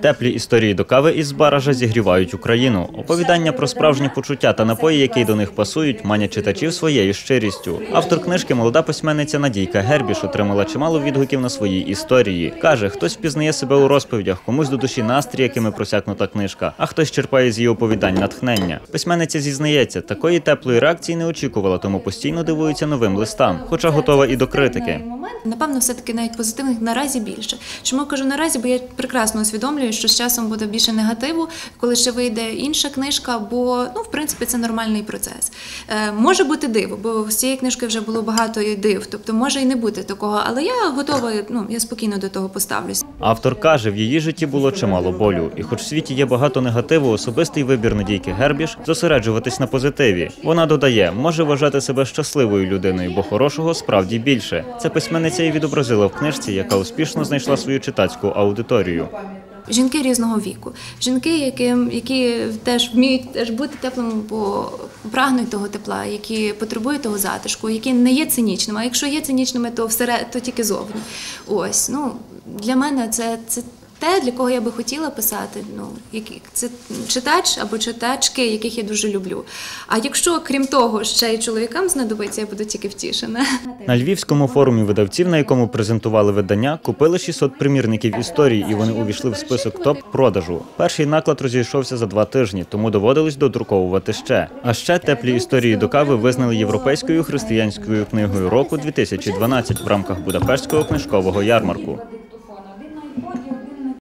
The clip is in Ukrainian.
Теплі історії до кави із баража зігрівають Україну. Оповідання про справжні почуття та напої, які до них пасують, манять читачів своєю щирістю. Автор книжки, молода письменниця Надійка Гербіш, отримала чимало відгуків на свої історії. каже, хтось впізнає себе у розповідях, комусь до душі настрій, якими просякнута книжка, а хтось черпає з її оповідань натхнення. Письменниця зізнається, такої теплої реакції не очікувала, тому постійно дивується новим листам, хоча готова і до критики. Напевно, все-таки навіть позитивних наразі більше. Чому кажу наразі? Бо я прекрасно усвідомлюю, що з часом буде більше негативу, коли ще вийде інша книжка, бо ну, в принципі, це нормальний процес. Е, може бути диво, бо з цієї книжки вже було багато і див, тобто може і не бути такого, але я готова, ну я спокійно до того поставлюсь. Автор каже, в її житті було чимало болю, і хоч в світі є багато негативу, особистий вибір Надійки Гербіш зосереджуватись на позитиві. Вона додає, може вважати себе щасливою людиною, бо хорошого справді більше. Це письменниця і відобразила в книжці, яка успішно знайшла свою читацьку аудиторію. Жінки різного віку, жінки, які, які теж вміють теж бути теплими, бо прагнуть того тепла, які потребують того затишку, які не є цинічними. А якщо є цинічними, то всередині, то тільки зовні. Ось ну для мене це, це те, для кого я би хотіла писати. Ну які це читач або читачки, яких я дуже люблю. А якщо крім того ще й чоловікам знадобиться, я буду тільки втішена. На львівському форумі видавців, на якому презентували видання, купили 600 примірників історії, і вони увійшли в список топ продажу. Перший наклад розійшовся за два тижні, тому доводилось додруковувати ще. А ще теплі історії до кави визнали європейською християнською книгою року 2012 в рамках Будапештського книжкового ярмарку.